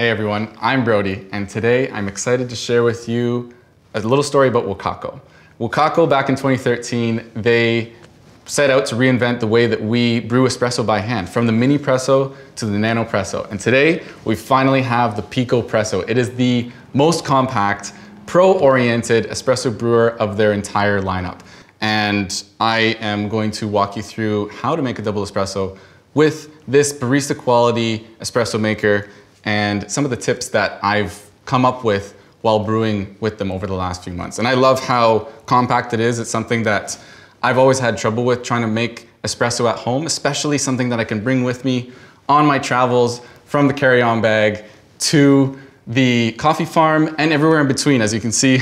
Hey everyone, I'm Brody, and today I'm excited to share with you a little story about Wacaco. Wacaco, back in 2013, they set out to reinvent the way that we brew espresso by hand, from the Minipresso to the Nanopresso. And today, we finally have the Picopresso. It is the most compact, pro-oriented espresso brewer of their entire lineup. And I am going to walk you through how to make a double espresso with this barista quality espresso maker and some of the tips that I've come up with while brewing with them over the last few months. And I love how compact it is. It's something that I've always had trouble with trying to make espresso at home, especially something that I can bring with me on my travels from the carry-on bag to the coffee farm and everywhere in between. As you can see,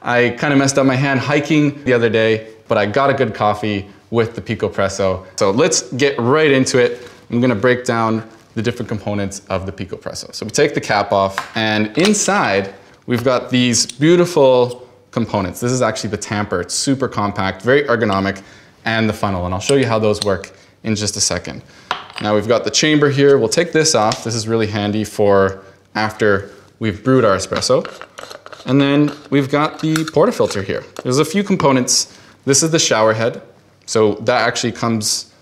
I kind of messed up my hand hiking the other day, but I got a good coffee with the Picopresso. So let's get right into it. I'm gonna break down the different components of the Picopresso. So we take the cap off and inside we've got these beautiful components. This is actually the tamper. It's super compact, very ergonomic, and the funnel. And I'll show you how those work in just a second. Now we've got the chamber here. We'll take this off. This is really handy for after we've brewed our espresso. And then we've got the portafilter here. There's a few components. This is the shower head. So that actually comes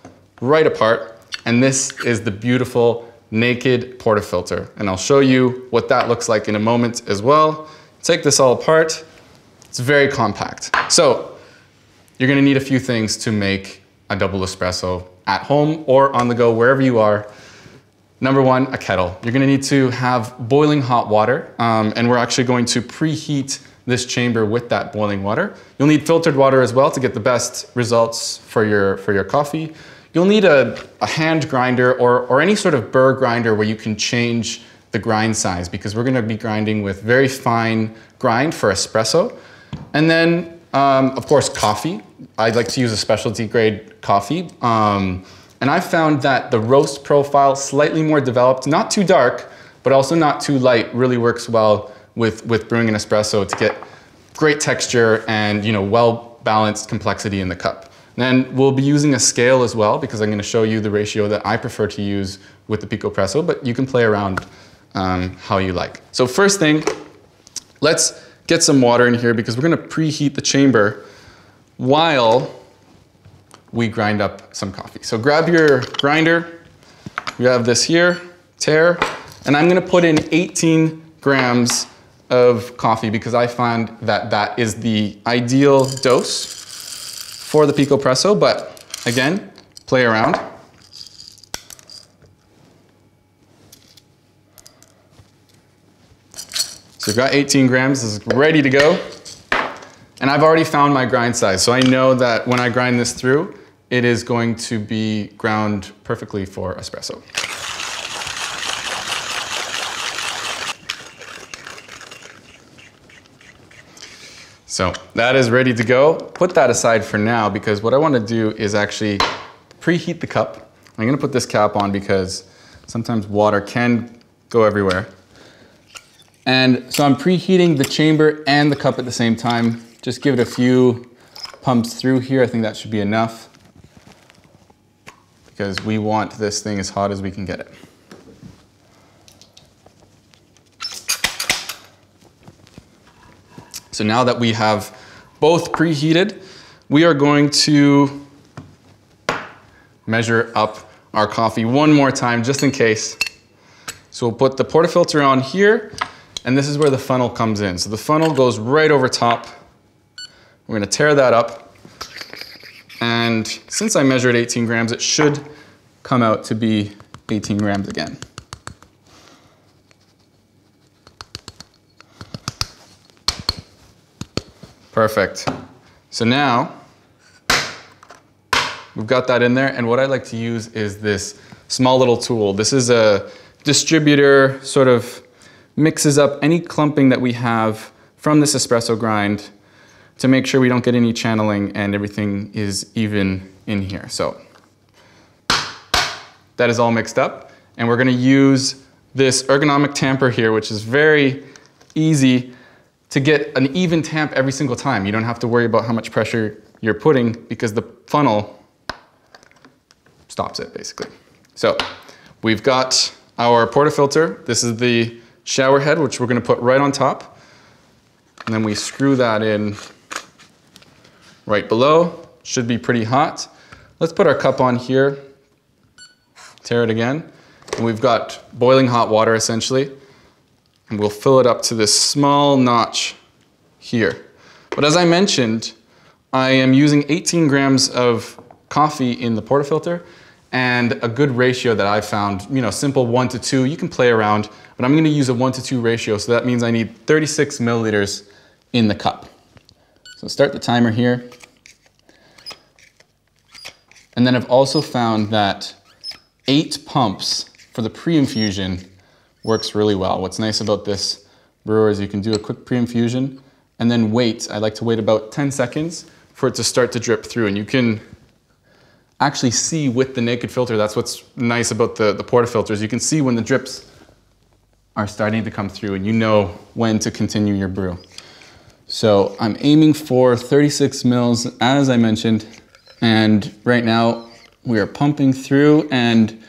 right apart. And this is the beautiful naked portafilter. And I'll show you what that looks like in a moment as well. Take this all apart. It's very compact. So you're gonna need a few things to make a double espresso at home or on the go, wherever you are. Number one, a kettle. You're gonna need to have boiling hot water, um, and we're actually going to preheat this chamber with that boiling water. You'll need filtered water as well to get the best results for your, for your coffee. You'll need a, a hand grinder or, or any sort of burr grinder where you can change the grind size because we're gonna be grinding with very fine grind for espresso. And then, um, of course, coffee. I'd like to use a specialty grade coffee. Um, and I found that the roast profile, slightly more developed, not too dark, but also not too light, really works well with, with brewing an espresso to get great texture and you know well balanced complexity in the cup. Then we'll be using a scale as well because I'm going to show you the ratio that I prefer to use with the Picopresso, but you can play around um, how you like. So first thing, let's get some water in here because we're going to preheat the chamber while we grind up some coffee. So grab your grinder. You have this here, tare, and I'm going to put in 18 grams of coffee because I find that that is the ideal dose for the Picopresso, but again, play around. So we've got 18 grams, this is ready to go. And I've already found my grind size, so I know that when I grind this through, it is going to be ground perfectly for espresso. So that is ready to go. Put that aside for now because what I want to do is actually preheat the cup. I'm going to put this cap on because sometimes water can go everywhere. And so I'm preheating the chamber and the cup at the same time. Just give it a few pumps through here. I think that should be enough because we want this thing as hot as we can get it. So now that we have both preheated, we are going to measure up our coffee one more time just in case. So we'll put the portafilter on here and this is where the funnel comes in. So the funnel goes right over top. We're gonna tare that up. And since I measured 18 grams, it should come out to be 18 grams again. Perfect. So now we've got that in there and what I like to use is this small little tool. This is a distributor sort of mixes up any clumping that we have from this espresso grind to make sure we don't get any channeling and everything is even in here. So that is all mixed up and we're gonna use this ergonomic tamper here which is very easy to get an even tamp every single time. You don't have to worry about how much pressure you're putting because the funnel stops it basically. So we've got our portafilter. This is the shower head, which we're gonna put right on top. And then we screw that in right below. Should be pretty hot. Let's put our cup on here. Tare it again. And we've got boiling hot water essentially. And we'll fill it up to this small notch here. But as I mentioned, I am using 18 grams of coffee in the portafilter and a good ratio that I found, you know, simple one to two, you can play around, but I'm gonna use a one to two ratio, so that means I need 36 milliliters in the cup. So start the timer here. And then I've also found that eight pumps for the pre-infusion works really well. What's nice about this brewer is you can do a quick pre-infusion and then wait. I like to wait about 10 seconds for it to start to drip through and you can actually see with the naked filter. That's what's nice about the, the portafilters. You can see when the drips are starting to come through and you know when to continue your brew. So I'm aiming for 36 mils, as I mentioned, and right now we are pumping through and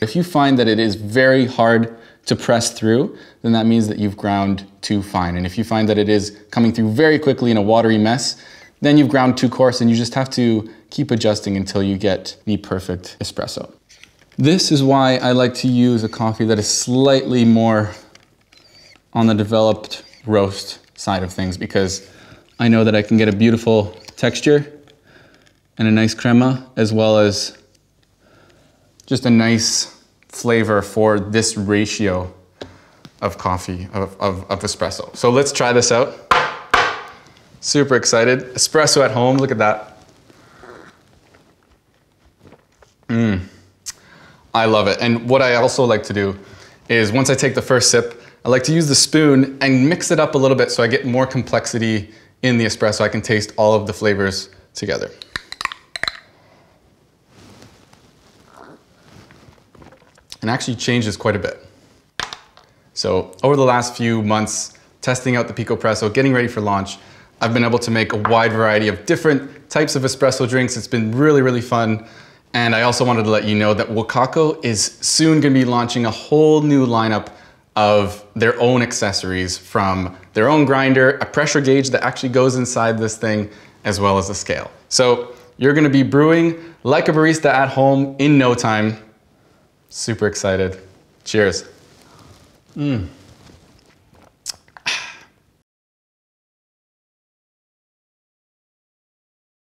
if you find that it is very hard to press through, then that means that you've ground too fine. And if you find that it is coming through very quickly in a watery mess, then you've ground too coarse and you just have to keep adjusting until you get the perfect espresso. This is why I like to use a coffee that is slightly more on the developed roast side of things because I know that I can get a beautiful texture and a nice crema as well as just a nice flavor for this ratio of coffee, of, of, of espresso. So let's try this out. Super excited. Espresso at home, look at that. Mmm. I love it. And what I also like to do is once I take the first sip, I like to use the spoon and mix it up a little bit so I get more complexity in the espresso. I can taste all of the flavors together. And actually changes quite a bit. So over the last few months, testing out the Picopresso, getting ready for launch, I've been able to make a wide variety of different types of espresso drinks. It's been really, really fun. And I also wanted to let you know that Wacaco is soon gonna be launching a whole new lineup of their own accessories from their own grinder, a pressure gauge that actually goes inside this thing, as well as a scale. So you're gonna be brewing like a barista at home in no time. Super excited. Cheers. Mm.